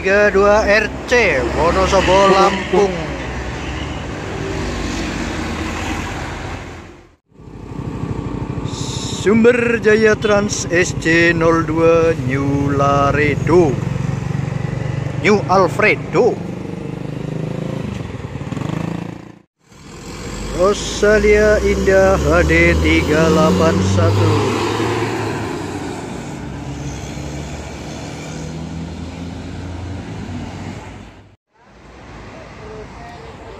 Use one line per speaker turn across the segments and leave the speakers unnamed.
32 RC Wonosobo Lampung. Sumber Jaya Trans SC02 New Laredo. New Alfredo. Rosalia Indah HD381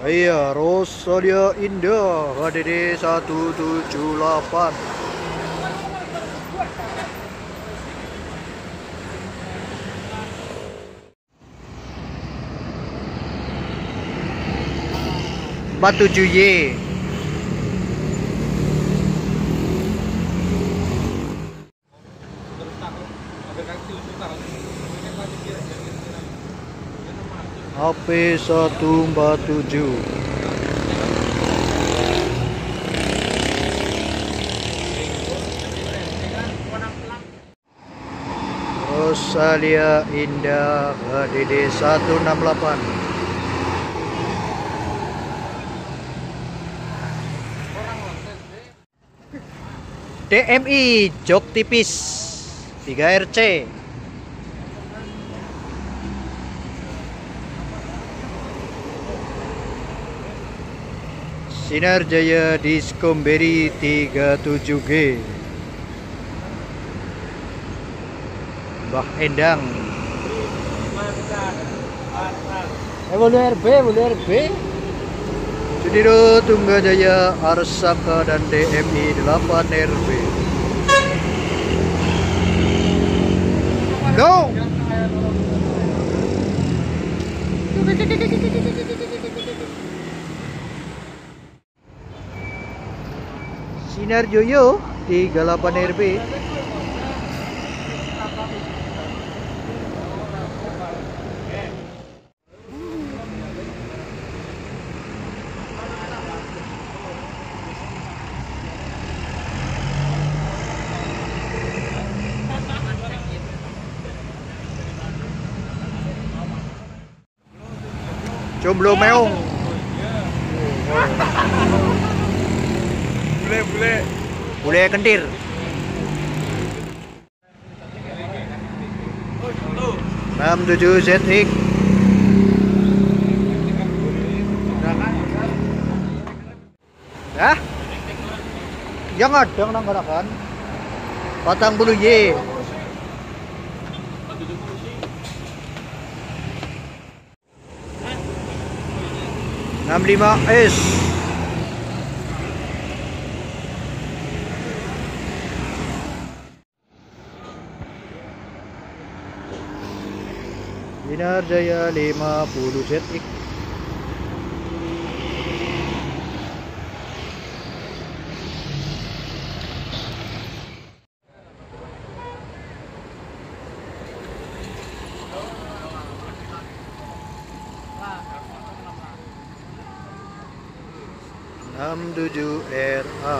Iya, Rosalia Indah HDD 178 47 Y HP 147 Rosalia Indah HDD 168 DMI jok tipis 3 Sinar Jaya Diskomberi 37G Mbah Endang. Eh boleh RB, boleh RB Sudiro Tunggajaya Arsaka dan DMI 8 RB Go! Sinar Joyo 38 RB Jomblo meong
Bule bule.
Bule kentir enam tujuh ZX Hah? Yang ada nang kan? Patang bulu Y. enam lima S. Sinar Jaya 50 ZX enam tujuh RA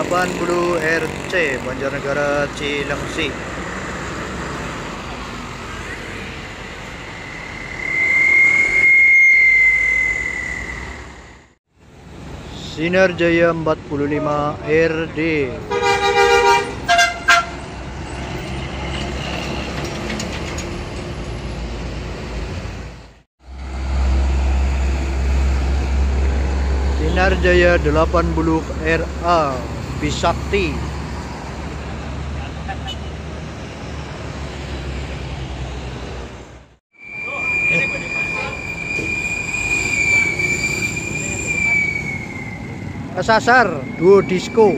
delapan puluh RC Banjarnegara Cilengsi. Sinar Jaya 45 RD Sinar Jaya 80 RA Bisakti Kesasar Duo Disco.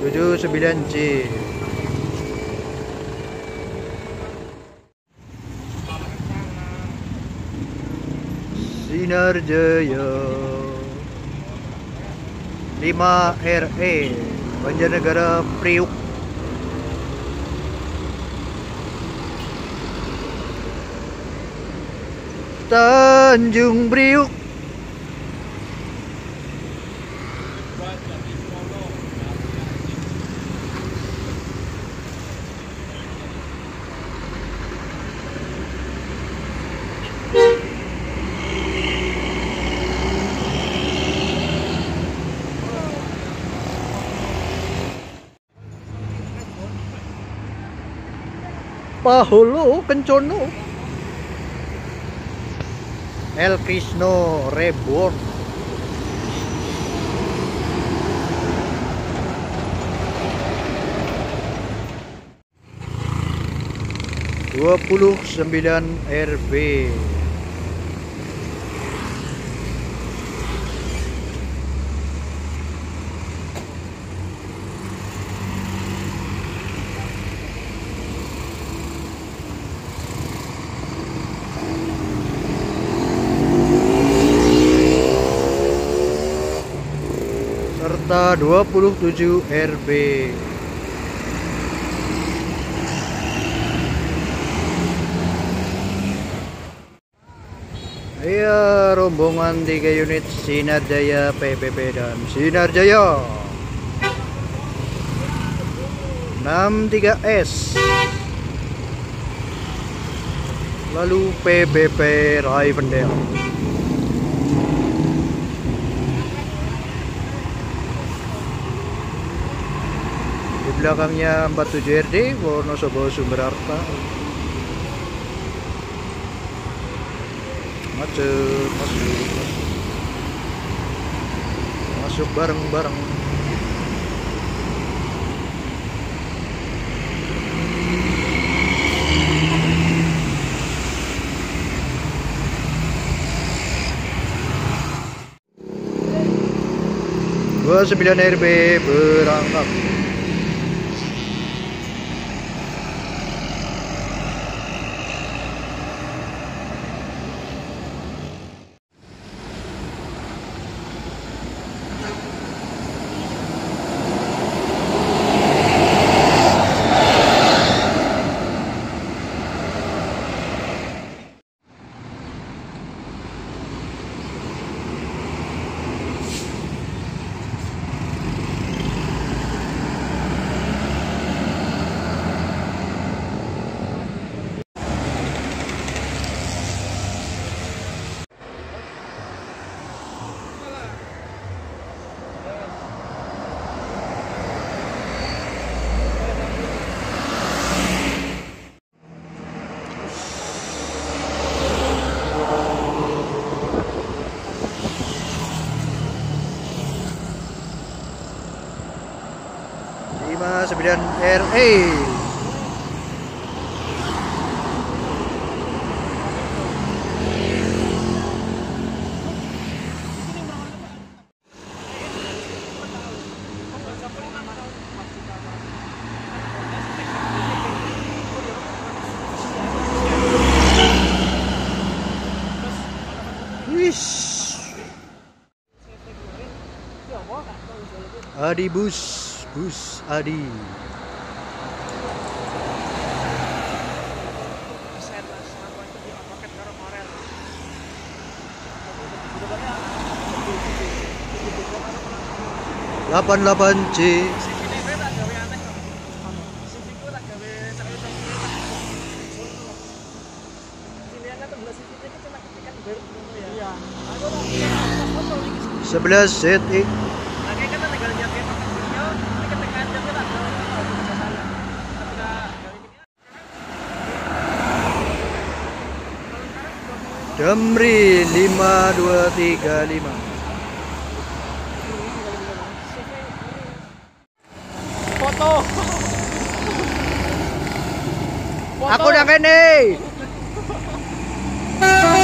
Tujuh sembilan C Sinar Jaya. 5 RE Banjarnegara Priuk. Tanjung Priuk Paholo Kencono. El Krishno Reborn. Dua puluh sembilan RB serta 27 RB Iya rombongan 3 unit Sinar Jaya PPP dan Sinar Jaya. 63S lalu PBP Rai Pendel belakangnya 47 RD Wonosobo Sumber Harta macet masuk masuk. Bareng-bareng. Dua sembilan RB berangkat lima sembilan RE Wish. Adi bus, bus Adi. Delapan delapan C. Sebelas ZX. Jemri 5235
Foto.
Aku udah kene